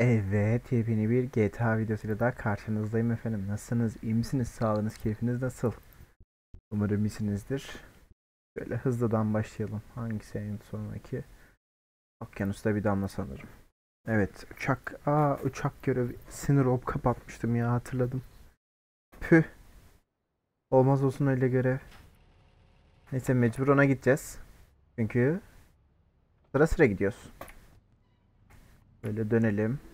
Evet, yepyeni bir GTA videosuyla daha karşınızdayım efendim. Nasılsınız? İyi misiniz? Sağlığınız, keyfiniz nasıl? Umarım iyisinizdir. Böyle hızlıdan başlayalım. Hangisi en sonraki? Okyanusta bir damla sanırım. Evet, uçak. Aa, uçak görevi. Sinir olup kapatmıştım ya, hatırladım. Püh. Olmaz olsun öyle görev. Neyse mecbur ona gideceğiz. Çünkü sıra sıra gidiyoruz. Böyle dönelim.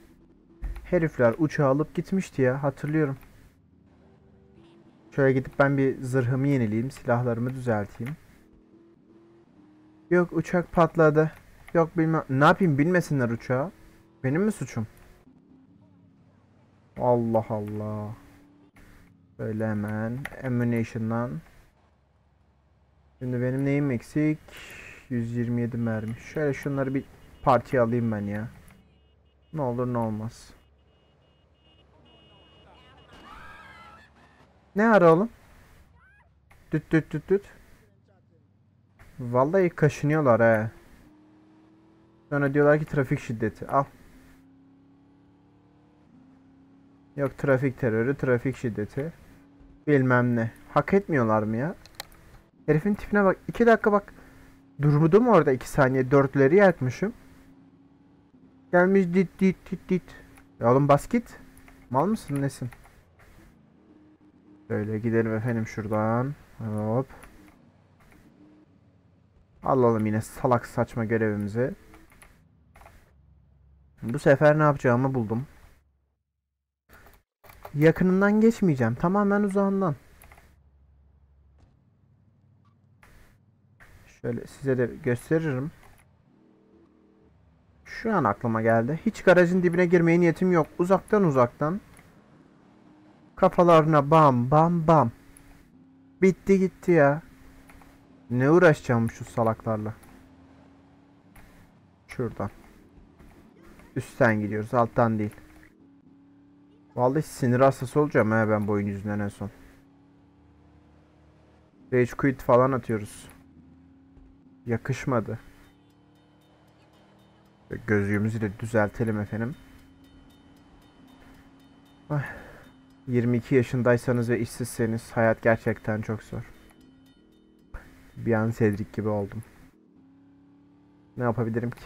Herifler uçağı alıp gitmişti ya hatırlıyorum. Şöyle gidip ben bir zırhımı yenileyim. Silahlarımı düzelteyim. Yok uçak patladı. Yok bilmem. Ne yapayım bilmesinler uçağı. Benim mi suçum? Allah Allah. Böyle hemen. Ammunition'dan. Şimdi benim neyim eksik? 127 mermi. Şöyle şunları bir partiye alayım ben ya. Ne olur ne olmaz. Ne ara oğlum? Düt düt düt düt. Vallahi kaşınıyorlar he. Sonra diyorlar ki trafik şiddeti. Al. Yok trafik terörü, trafik şiddeti. Bilmem ne. Hak etmiyorlar mı ya? Herifin tipine bak. iki dakika bak. Durdu mu orada iki saniye? Dörtleri yakmışım. Gelmiş dit dit dit dit. Ya oğlum bas git. Mal mısın nesin? Böyle gidelim efendim şuradan. Hop. Alalım yine salak saçma görevimizi. Bu sefer ne yapacağımı buldum. Yakınından geçmeyeceğim. Tamamen uzağından. Şöyle size de gösteririm. Şu an aklıma geldi. Hiç garajın dibine girmeye niyetim yok. Uzaktan uzaktan. Kafalarına bam bam bam. Bitti gitti ya. Ne uğraşacağım şu salaklarla. Şuradan. Üstten gidiyoruz alttan değil. Vallahi sinir hastası olacağım he ben bu oyun yüzünden en son. Rage quit falan atıyoruz. Yakışmadı. Gözlüğümüzü de düzeltelim efendim. Ay. 22 yaşındaysanız ve işsizseniz hayat gerçekten çok zor. Bir an Cedric gibi oldum. Ne yapabilirim ki?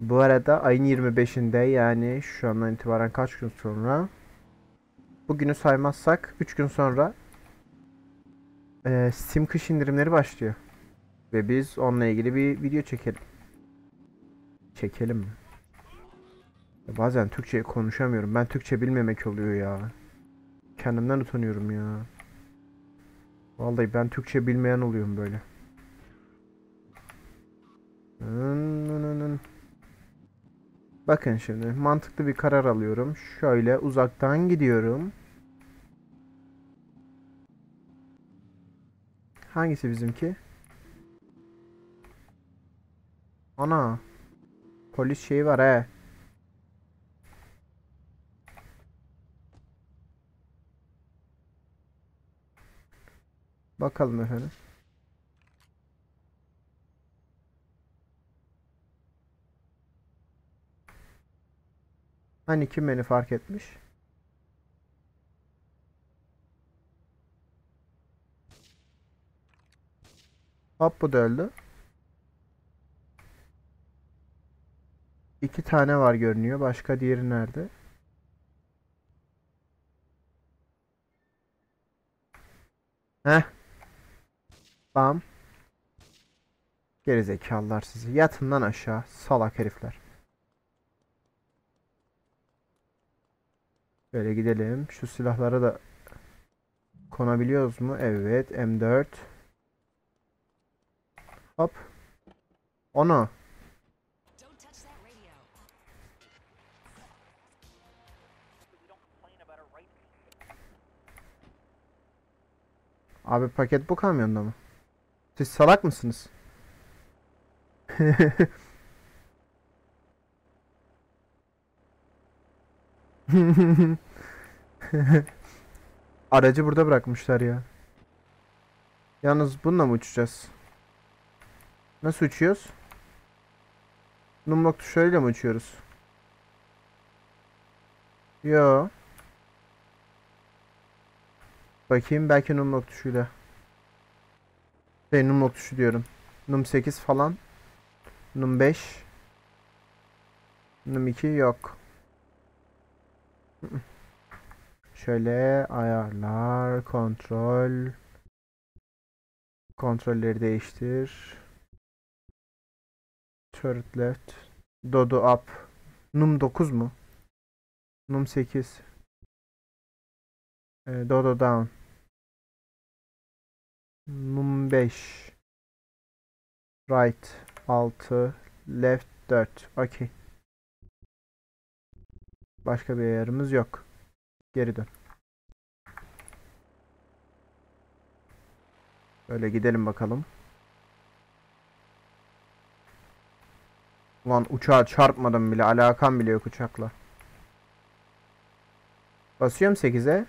Bu arada ayın 25'inde yani şu andan itibaren kaç gün sonra bugünü saymazsak 3 gün sonra e, Steam kış indirimleri başlıyor. Ve biz onunla ilgili bir video çekelim. Çekelim mi? Bazen Türkçe konuşamıyorum. Ben Türkçe bilmemek oluyor ya. Kendimden utanıyorum ya. Vallahi ben Türkçe bilmeyen oluyorum böyle. Bakın şimdi mantıklı bir karar alıyorum. Şöyle uzaktan gidiyorum. Hangisi bizimki? Ana. Polis şeyi var he. Bakalım efendim. Hani kim beni fark etmiş? Hop bu da öldü. İki tane var görünüyor. Başka diğeri nerede? Heh. Bam. Gerizekalılar sizi. Yatın lan aşağı. Salak herifler. Böyle gidelim. Şu silahlara da konabiliyoruz mu? Evet. M4. Hop. Onu. Abi paket bu kamyonda mı? Siz salak mısınız? Aracı burada bırakmışlar ya. Yalnız bununla mı uçacağız? Nasıl uçuyoruz? Numlock tuşlarıyla mı uçuyoruz? Yo. Bakayım belki numlock tuşuyla. Şey numlock tuşu diyorum. Num 8 falan. Num 5. Num 2 yok. Şöyle ayarlar, kontrol. Kontrolleri değiştir. Turret left. Dodo up. Num 9 mu? Num 8. Ee, Dodo down. Num 5. Right 6. Left 4. Okey. Başka bir ayarımız yok. Geri dön. Böyle gidelim bakalım. Ulan uçağa çarpmadım bile. Alakam bile yok uçakla. Basıyorum 8'e.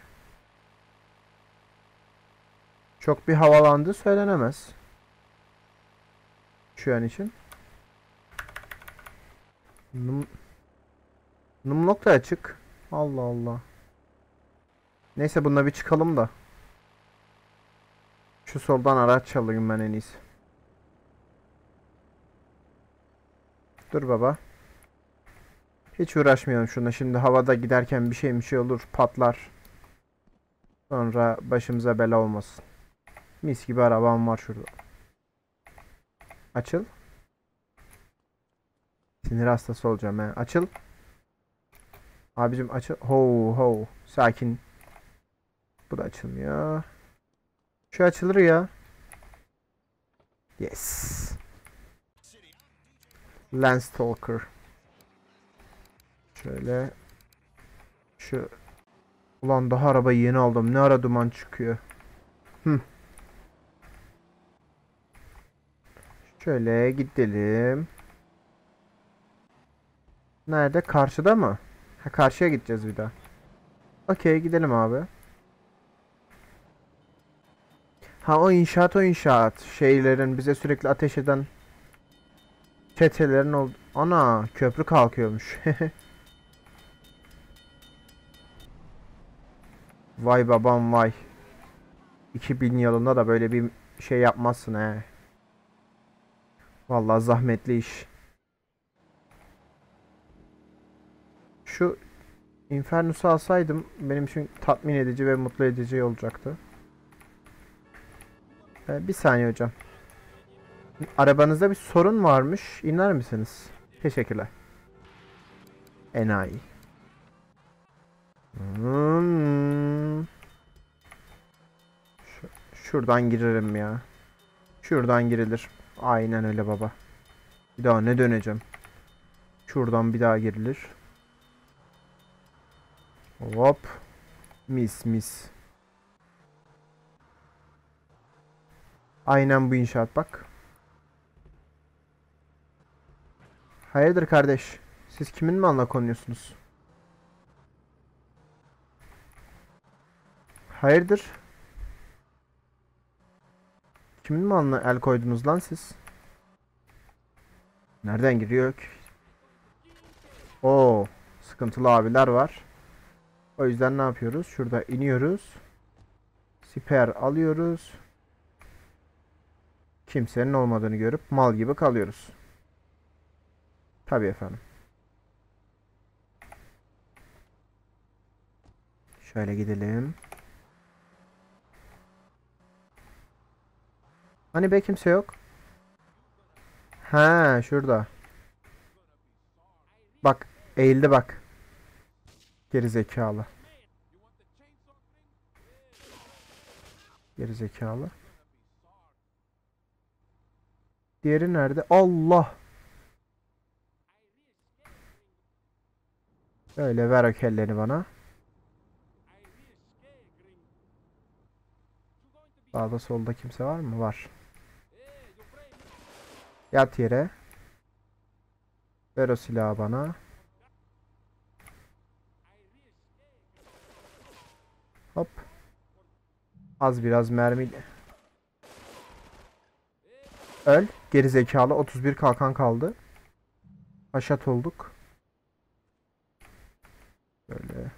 Çok bir havalandı söylenemez. Şu an için. Num Numlock da açık. Allah Allah. Neyse bununla bir çıkalım da. Şu soldan araç çalayım ben en iyisi. Dur baba. Hiç uğraşmayalım şuna. Şimdi havada giderken bir şey bir şey olur patlar. Sonra başımıza bela olmasın. Mis gibi arabam var şurada. Açıl. Sinir hastası olacağım he. Açıl. Abicim açıl. Ho ho. Sakin. Bu da açılmıyor. Şu açılır ya. Yes. Landstalker. Şöyle. Şu. Ulan daha arabayı yeni aldım. Ne ara duman çıkıyor. Hı. Şöyle gidelim. Nerede? Karşıda mı? Ha karşıya gideceğiz bir daha. Okey gidelim abi. Ha o inşaat o inşaat. Şeylerin bize sürekli ateş eden çetelerin oldu. Ana köprü kalkıyormuş. vay babam vay. 2000 yılında da böyle bir şey yapmazsın he. Vallahi zahmetli iş. Şu Infernus'u alsaydım benim için tatmin edici ve mutlu edici olacaktı. Ee, bir saniye hocam. Arabanızda bir sorun varmış. İner misiniz? Teşekkürler. Enayi. Hmm. Şu- Şuradan girerim ya. Şuradan girilir. Aynen öyle baba. Bir daha ne döneceğim? Şuradan bir daha girilir. Hop. Mis mis. Aynen bu inşaat bak. Hayırdır kardeş? Siz kimin malına konuyorsunuz? Hayırdır? Kimin malına el koydunuz lan siz? Nereden giriyor ki? Oo, sıkıntılı abiler var. O yüzden ne yapıyoruz? Şurada iniyoruz. Siper alıyoruz. Kimsenin olmadığını görüp mal gibi kalıyoruz. Tabii efendim. Şöyle gidelim. Hani be kimse yok? Ha şurada. Bak eğildi bak. Geri zekalı. Geri zekalı. Diğeri nerede? Allah. Öyle ver o kelleri bana. Sağda solda kimse var mı? Var. Yat yere. Ver o silahı bana. Hop. Az biraz mermiyle. Öl. Geri zekalı 31 kalkan kaldı. Haşat olduk. Böyle.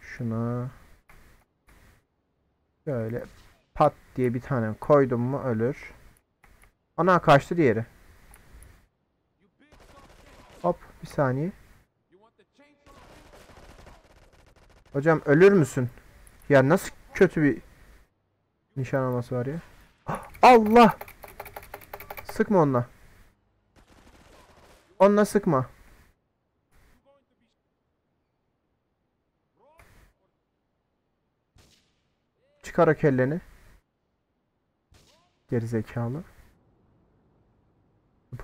Şuna. Böyle pat diye bir tane koydum mu ölür. Ana kaçtı diğeri. Hop bir saniye. Hocam ölür müsün? Ya nasıl kötü bir nişan alması var ya. Allah! Sıkma onunla. Onunla sıkma. Çıkar o kelleni. Gerizekalı.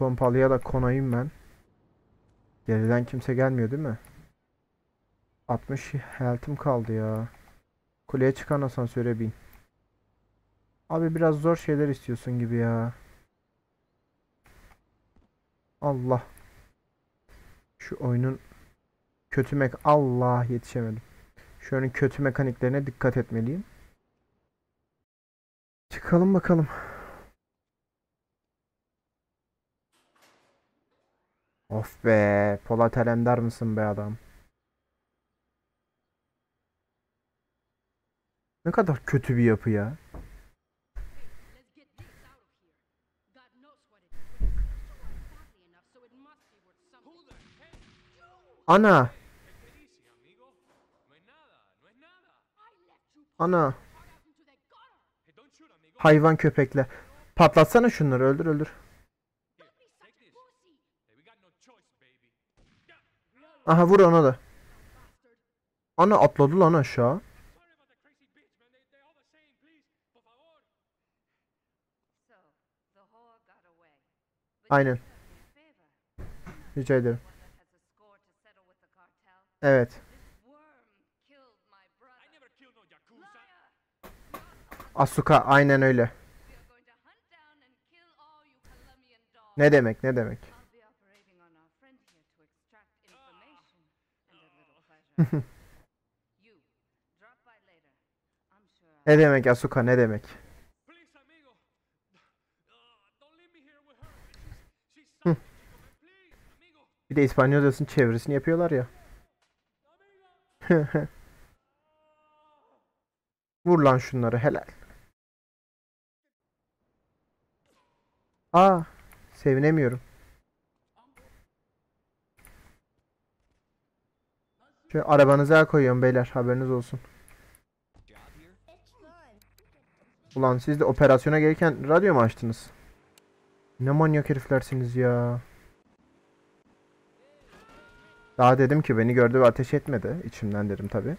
Pompalıya da konayım ben. Geriden kimse gelmiyor değil mi? 60 health'im kaldı ya. Kuleye çıkan asansöre bin. Abi biraz zor şeyler istiyorsun gibi ya. Allah. Şu oyunun kötü mek Allah yetişemedim. Şu oyunun kötü mekaniklerine dikkat etmeliyim. Çıkalım bakalım. Of be, Polat Alemdar mısın be adam? Ne kadar kötü bir yapı ya. Ana, ana. Hayvan köpekle. Patlatsana şunları, öldür öldür. Aha vur ona da. Ana atladı lan aşağı. Aynen. Rica ederim. One that has a score to settle with Ne demek Asuka ne demek. Bir de İspanyolcasının çevirisini yapıyorlar ya. Vur lan şunları helal. Aa, sevinemiyorum. Şöyle arabanıza el koyuyorum beyler haberiniz olsun. Ulan siz de operasyona gelirken radyo mu açtınız? Ne manyak heriflersiniz ya. Daha dedim ki beni gördü ve ateş etmedi. İçimden dedim tabi.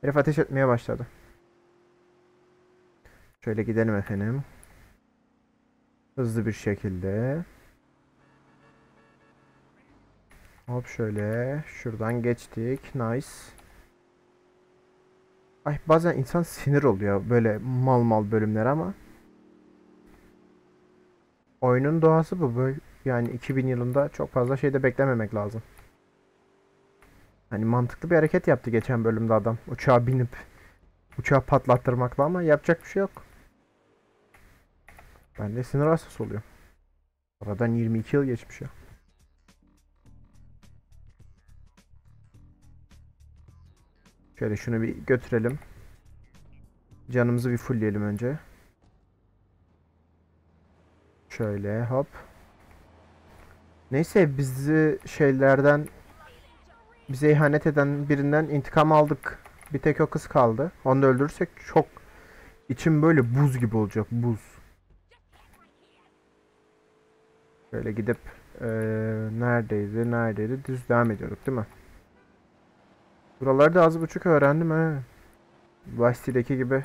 Herif ateş etmeye başladı. Şöyle gidelim efendim. Hızlı bir şekilde. Hop şöyle. Şuradan geçtik. Nice. Ay bazen insan sinir oluyor böyle mal mal bölümler ama. Oyunun doğası bu. Böyle, yani 2000 yılında çok fazla şeyde beklememek lazım. Hani mantıklı bir hareket yaptı geçen bölümde adam. Uçağa binip uçağı patlattırmakla ama yapacak bir şey yok. Ben de sinir hastası oluyorum. Aradan 22 yıl geçmiş ya. Şöyle şunu bir götürelim. Canımızı bir fullleyelim önce. Şöyle hop. Neyse bizi şeylerden bize ihanet eden birinden intikam aldık. Bir tek o kız kaldı. Onu da öldürürsek çok içim böyle buz gibi olacak. Buz. Şöyle gidip eee, neredeydi neredeydi düz devam ediyorduk değil mi? Buraları da az buçuk öğrendim ha. Vice City'deki gibi.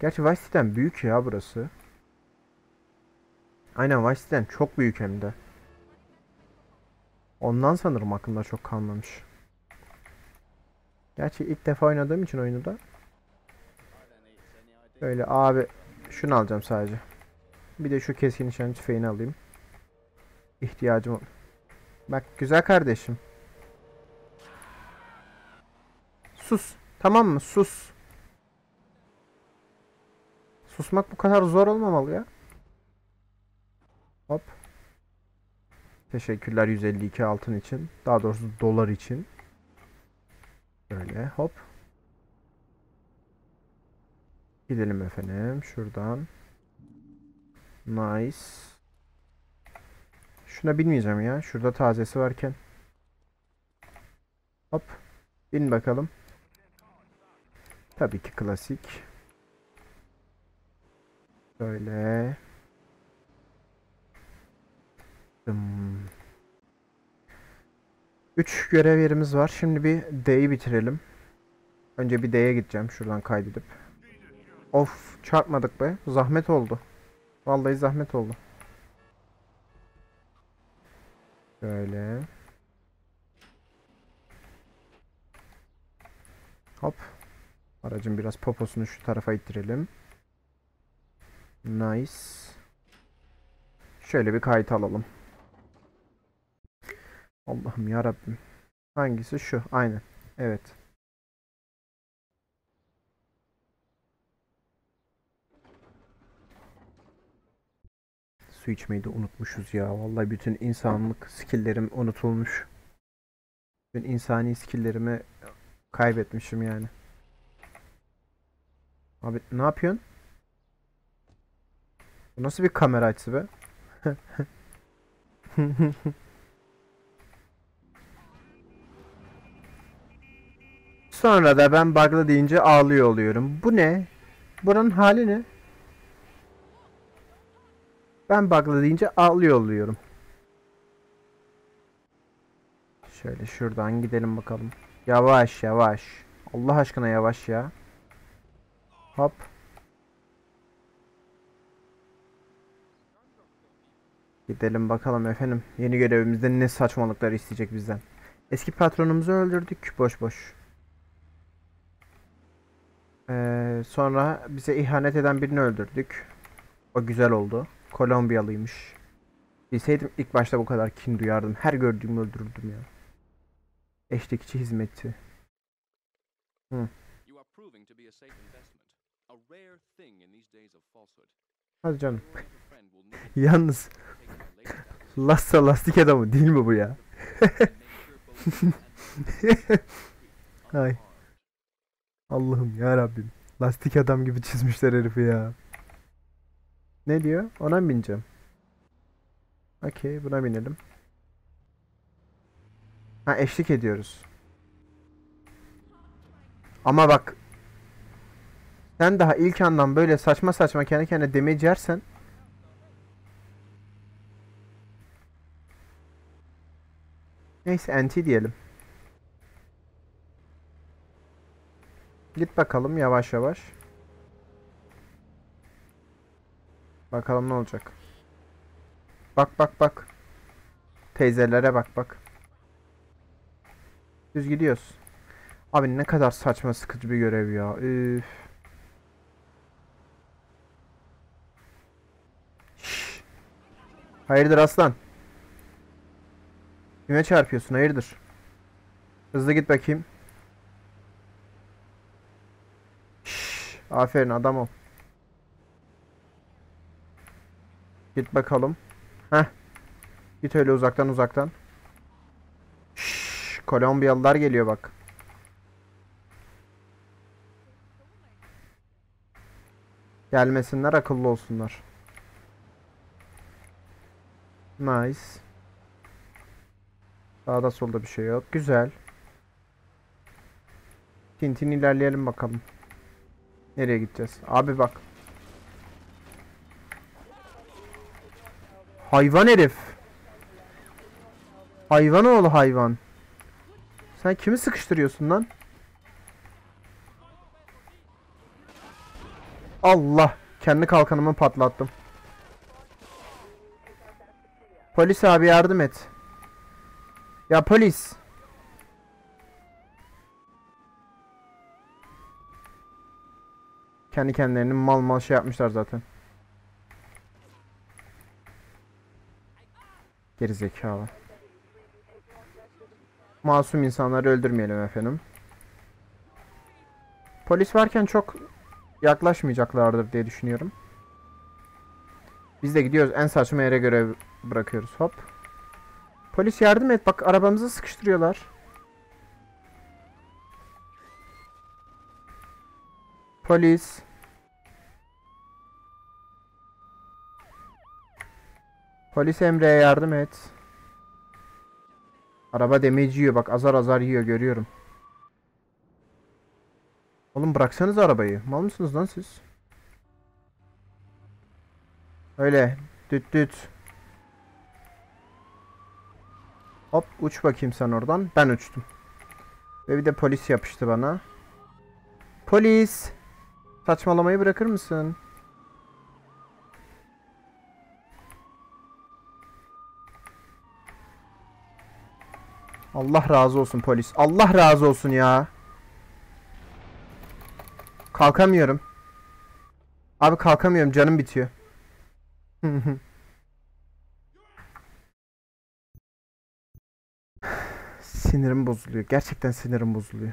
Gerçi Vice City'den büyük ya burası. Aynen Vice City'den çok büyük hem de. Ondan sanırım aklımda çok kalmamış. Gerçi ilk defa oynadığım için oyunu da. Böyle abi şunu alacağım sadece. Bir de şu keskin nişancı tüfeğini alayım. İhtiyacım Bak güzel kardeşim. Sus. Tamam mı? Sus. Susmak bu kadar zor olmamalı ya. Hop. Teşekkürler 152 altın için. Daha doğrusu dolar için. Böyle hop. Gidelim efendim şuradan. Nice. Şuna binmeyeceğim ya. Şurada tazesi varken. Hop. Bin bakalım. Tabii ki klasik. Böyle. Hmm. 3 görev yerimiz var. Şimdi bir D'yi bitirelim. Önce bir D'ye gideceğim şuradan kaydedip. Of çarpmadık be. Zahmet oldu. Vallahi zahmet oldu. Böyle. Hop. Aracın biraz poposunu şu tarafa ittirelim. Nice. Şöyle bir kayıt alalım. Allah'ım ya Rabbim. Hangisi şu? Aynen. Evet. Su içmeyi de unutmuşuz ya. Vallahi bütün insanlık skill'lerim unutulmuş. Ben insani skill'lerimi kaybetmişim yani. Abi ne yapıyorsun? Bu nasıl bir kamera açısı be? Sonra da ben bug'lı deyince ağlıyor oluyorum. Bu ne? Buranın hali ne? Ben bug'lı deyince ağlıyor oluyorum. Şöyle şuradan gidelim bakalım. Yavaş yavaş. Allah aşkına yavaş ya. Hop. Gidelim bakalım efendim. Yeni görevimizde ne saçmalıklar isteyecek bizden. Eski patronumuzu öldürdük boş boş. Ee, sonra bize ihanet eden birini öldürdük. O güzel oldu. Kolombiyalıymış. Bilseydim ilk başta bu kadar kin duyardım. Her gördüğümü öldürürdüm ya. Eşlikçi hizmetçi. You Hadi canım. Yalnız Lassa lastik adamı değil mi bu ya? Ay. Allah'ım ya Rabbim. Lastik adam gibi çizmişler herifi ya. Ne diyor? Ona mı bineceğim? Okey buna binelim. Ha eşlik ediyoruz. Ama bak. Sen daha ilk andan böyle saçma saçma kendi kendine damage yersen. Neyse anti diyelim. Git bakalım yavaş yavaş. Bakalım ne olacak. Bak bak bak. Teyzelere bak bak. Düz gidiyoruz. Abi ne kadar saçma sıkıcı bir görev ya. Üf. Hayırdır aslan? Kime çarpıyorsun? Hayırdır? Hızlı git bakayım. Şşş, aferin adam ol. Git bakalım. Heh. Git öyle uzaktan uzaktan. Şşş, Kolombiyalılar geliyor bak. Gelmesinler akıllı olsunlar. Nice. Sağda solda bir şey yok. Güzel. Tintin ilerleyelim bakalım. Nereye gideceğiz? Abi bak. Hayvan herif. Hayvan oğlu hayvan. Sen kimi sıkıştırıyorsun lan? Allah. Kendi kalkanımı patlattım. Polis abi yardım et. Ya polis. Kendi kendilerinin mal mal şey yapmışlar zaten. Geri zekalı. Masum insanları öldürmeyelim efendim. Polis varken çok yaklaşmayacaklardır diye düşünüyorum. Biz de gidiyoruz en saçma yere göre bırakıyoruz. Hop. Polis yardım et. Bak arabamızı sıkıştırıyorlar. Polis. Polis Emre'ye yardım et. Araba demeci yiyor bak azar azar yiyor görüyorum. Oğlum bıraksanız arabayı. Mal mısınız lan siz? Öyle. Düt düt. Hop uç bakayım sen oradan. Ben uçtum. Ve bir de polis yapıştı bana. Polis. Saçmalamayı bırakır mısın? Allah razı olsun polis. Allah razı olsun ya. Kalkamıyorum. Abi kalkamıyorum. Canım bitiyor. Sinirim bozuluyor. Gerçekten sinirim bozuluyor.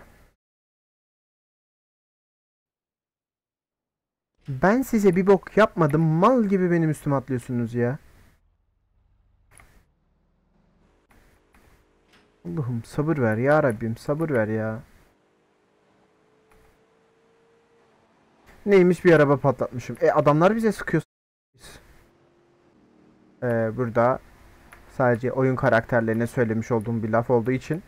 Ben size bir bok yapmadım. Mal gibi benim üstüme atlıyorsunuz ya. Allah'ım sabır ver ya Rabbim sabır ver ya. Neymiş bir araba patlatmışım. E adamlar bize sıkıyor. Ee, burada sadece oyun karakterlerine söylemiş olduğum bir laf olduğu için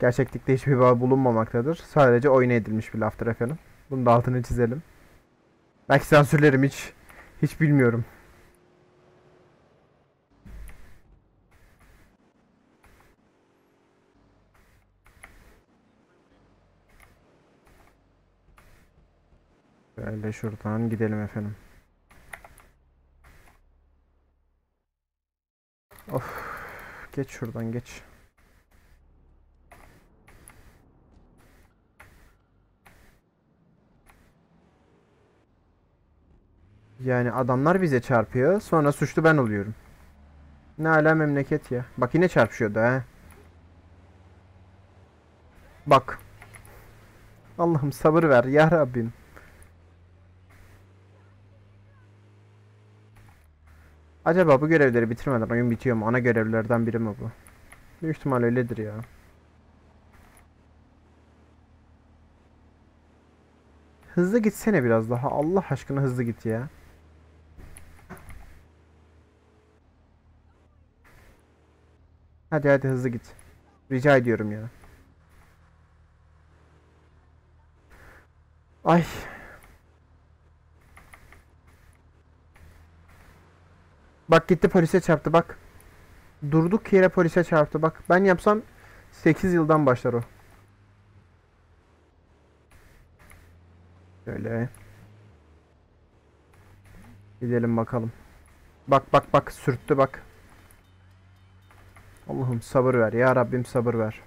gerçeklikte hiçbir bağ bulunmamaktadır. Sadece oyuna edilmiş bir laftır efendim. Bunu da altını çizelim. Belki sansürlerim hiç hiç bilmiyorum. Böyle şuradan gidelim efendim. Of. Geç şuradan geç. Yani adamlar bize çarpıyor. Sonra suçlu ben oluyorum. Ne ala memleket ya. Bak yine çarpışıyordu ha. Bak. Allah'ım sabır ver ya Rabbim. Acaba bu görevleri bitirmeden oyun bitiyor mu? Ana görevlerden biri mi bu? Büyük ihtimal öyledir ya. Hızlı gitsene biraz daha. Allah aşkına hızlı git ya. Hadi hadi hızlı git. Rica ediyorum ya. Ay. Bak gitti polise çarptı bak. Durduk yere polise çarptı bak. Ben yapsam 8 yıldan başlar o. Şöyle. Gidelim bakalım. Bak bak bak sürttü bak. Allah'ım sabır ver ya Rabbim sabır ver.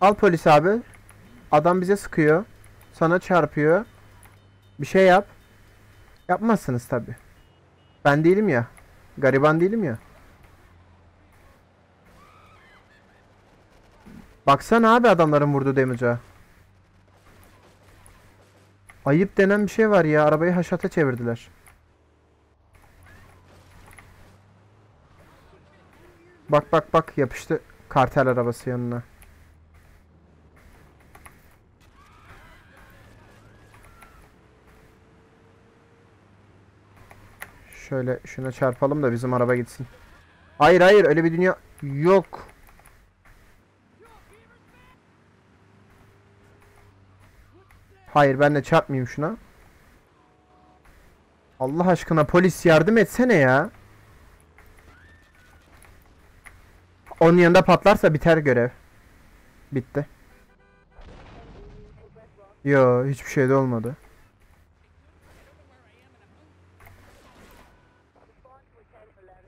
Al polis abi. Adam bize sıkıyor. Sana çarpıyor. Bir şey yap. Yapmazsınız tabi. Ben değilim ya. Gariban değilim ya. Baksana abi adamların vurduğu damage'a. Ayıp denen bir şey var ya. Arabayı haşata çevirdiler. Bak bak bak yapıştı kartel arabası yanına. Şöyle şuna çarpalım da bizim araba gitsin. Hayır hayır öyle bir dünya yok. Hayır ben de çarpmayayım şuna. Allah aşkına polis yardım etsene ya. Onun yanında patlarsa biter görev. Bitti. Yo hiçbir şey de olmadı.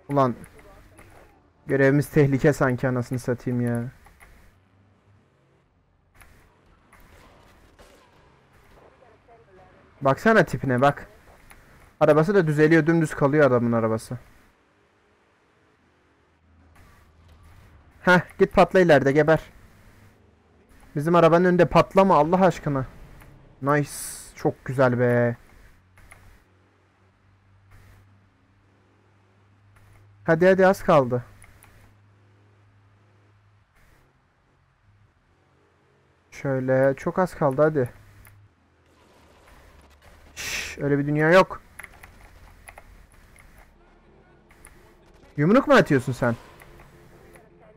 Ulan görevimiz tehlike sanki anasını satayım ya. Baksana tipine bak. Arabası da düzeliyor dümdüz kalıyor adamın arabası. Heh git patla ileride geber. Bizim arabanın önünde patlama Allah aşkına. Nice. Çok güzel be. Hadi hadi az kaldı. Şöyle çok az kaldı hadi. Şşş, öyle bir dünya yok. Yumruk mu atıyorsun sen?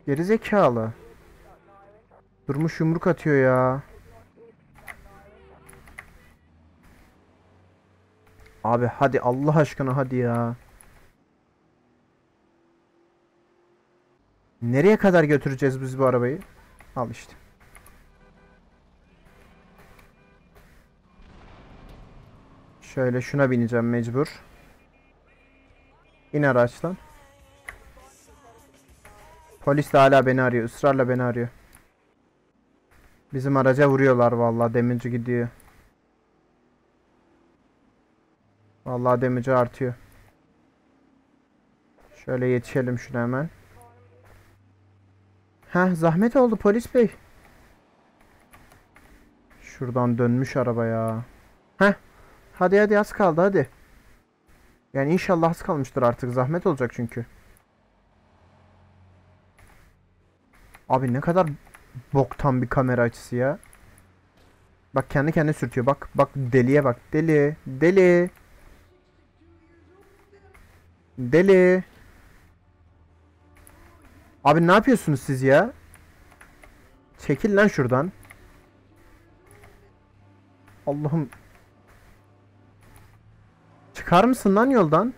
Geri zekalı. Durmuş yumruk atıyor ya. Abi hadi Allah aşkına hadi ya. Nereye kadar götüreceğiz biz bu arabayı? Al işte. Şöyle şuna bineceğim mecbur. İn araçtan. Polis de hala beni arıyor. ısrarla beni arıyor. Bizim araca vuruyorlar vallahi demirci gidiyor. Vallahi demirci artıyor. Şöyle yetişelim şuna hemen. Heh zahmet oldu polis bey. Şuradan dönmüş araba ya. Heh. Hadi hadi az kaldı hadi. Yani inşallah az kalmıştır artık zahmet olacak çünkü. Abi ne kadar boktan bir kamera açısı ya. Bak kendi kendine sürtüyor. Bak bak deliye bak. Deli. Deli. Deli. Abi ne yapıyorsunuz siz ya? Çekil lan şuradan. Allah'ım. Çıkar mısın lan yoldan?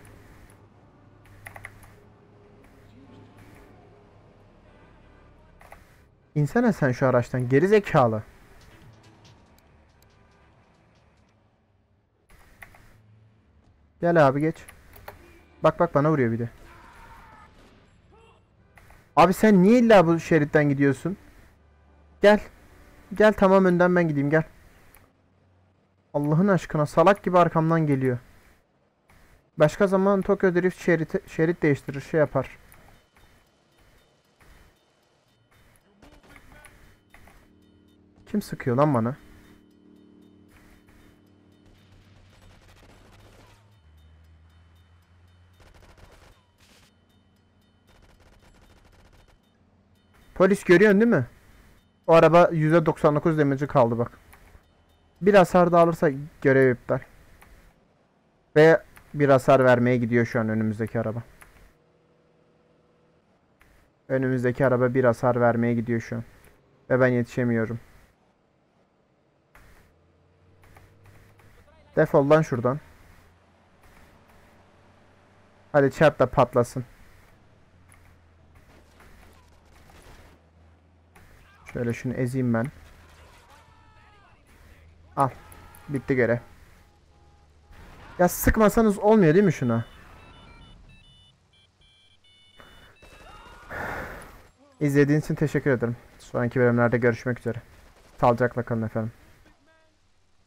İnsene sen şu araçtan geri zekalı. Gel abi geç. Bak bak bana vuruyor bir de. Abi sen niye illa bu şeritten gidiyorsun? Gel. Gel tamam önden ben gideyim gel. Allah'ın aşkına salak gibi arkamdan geliyor. Başka zaman Tokyo Drift şerit, şerit değiştirir şey yapar. Kim sıkıyor lan bana? Polis görüyorsun değil mi? O araba %99 demirci kaldı bak. Bir hasar da alırsa görev iptal. Ve bir hasar vermeye gidiyor şu an önümüzdeki araba. Önümüzdeki araba bir hasar vermeye gidiyor şu an. Ve ben yetişemiyorum. Defol lan şuradan. Hadi çarp da patlasın. Şöyle şunu ezeyim ben. Al. Bitti görev. Ya sıkmasanız olmuyor değil mi şuna? İzlediğiniz için teşekkür ederim. Sonraki bölümlerde görüşmek üzere. Sağlıcakla kalın efendim.